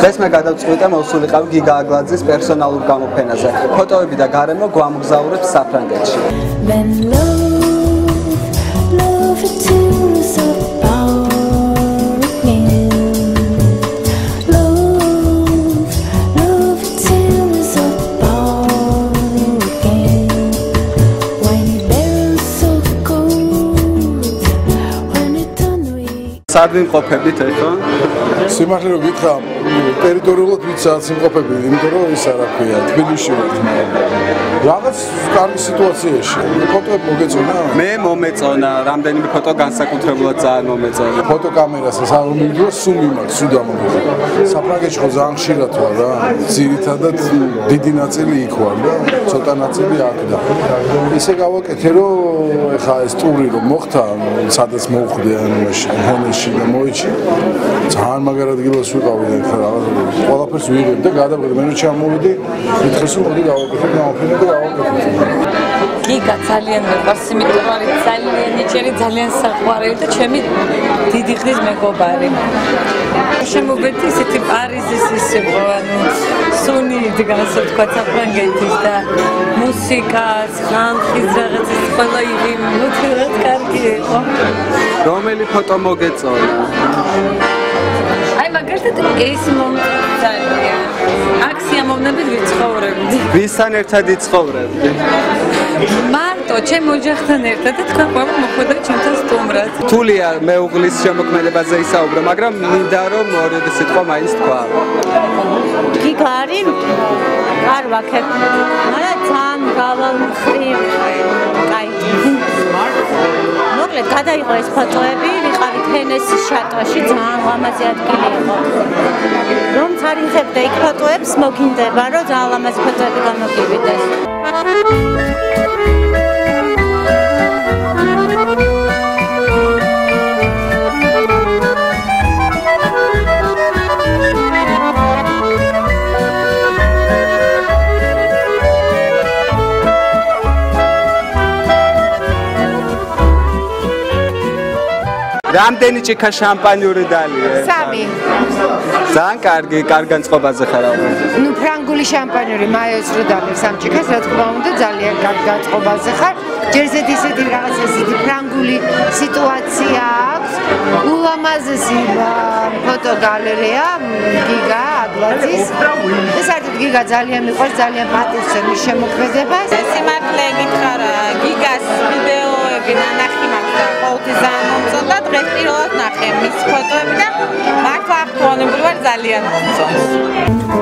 დღეს მე გადავწყვიტე მოსულიყავ გიგა აგლაძის პერსონალურ გამოფენაზე. ფოტოები და გარემო გვამგზავრებს საფრანგეთში. სად ვიმყოფებით ეხლა? სიმართლე რომ გითხრა, ტერიტორიულად ვიცი სადაც იმყოფები, იმიტომ რომ ის არა ქვია, თბილისში ვარ. რაღაც კარგი სიტუაციაში. ფოტოები მოგეწონა? მე მომეწონა, რამდენიმე ფოტო განსაკუთრებულად ძალიან მომეწონა. ფოტოკამერასაც არ მომიდრო, სულ მიმართ, სულ დამომიდრო. საფრანგეთში ხო ძალიან ხშირად ვარ რა. ძირითადად დიდი ნაწილი იქ ვარ და ცოტა ნაწილი აქ და ისე გავაკეთე რომ ეხა ეს ტური რომ მოხდა, სადაც მოვხვდი ანუაში, ჰონეში და მოიჩი. ძალიან მაგარ ადგილას ვიყავი და რაღაც ყველაფერს ვიღებ და გადავღებ მე ჩამოვიდი, რომ მოდი გავაკეთე, გამოფენა და გავაკეთე. გიგა ძალიან მეყვარს, იმიტომ რომ ძალიან ნიჭიერი, ძალიან საყვარელი და ჩემი დიდი ხნის მეგობარი. შემოვედი ისეთი პარიზის ისე ანუ სუნი დგას თქვა საფრანგეთის და მუსიკას, ხალხის რაღაცის ყველა იგი მოთხრათ კარგი იყო. რომელი ფოტო მოგეწონა? აი მაგალითად ეს მომწონია. აქ სიამოვნებით ვიცხოვრებდი. ვისთან ერთად იცხოვრებდი? მარტო ჩემ ოჯახთან ერთად და თქვენ ყველა მოხვდა ჩემთან სტუმრად. თულია მეუღლის შემოქმედებაზე ისაუბრო, მაგრამ მინდა რომ ორი სიტყვა მაინც თქვა. გიგარი არ ვაქებ. არა თან გავალმხრი. მოკლედ გადაიღო ეს ფოტოები, ვიყავით ჰენესის შატოში, ძალიან ლამაზი ადგილი იყო. რომ წარიღებდე იქ ფოტოებს, მოგინდება რომ ძალიან ლამაზი ფოტოები გამოგივიდეს. რამდენი ჭიქა შამპანიური დალია? სამი. ძალიან კარგი, კარგან წყობაზე ხარ აღო. ნუ ფრანგული შამპანიური მაიოს რო დალია სამ ჭიქას, რა თქმა უნდა, ძალიან კარგან წყობაზე ხარ. ჯერზედ ისეთი რაღაც ისეთი ფრანგული სიტუაცია აქვს. ულამაზესი ფოტოგალერეა გიგა აგლაძის. ეს არის გიგა ძალიან მიყვარს, ძალიან პატივს მის შემოქმედებას. სიმართლე გითხარა, გიგას ვიდეოები ნანახი ყოველთვის ძალიან მომწონდა. დღეს პირველად ნახე მის ფოტოები და მართლა აქტუალებული ვარ ძალიან მომწონს.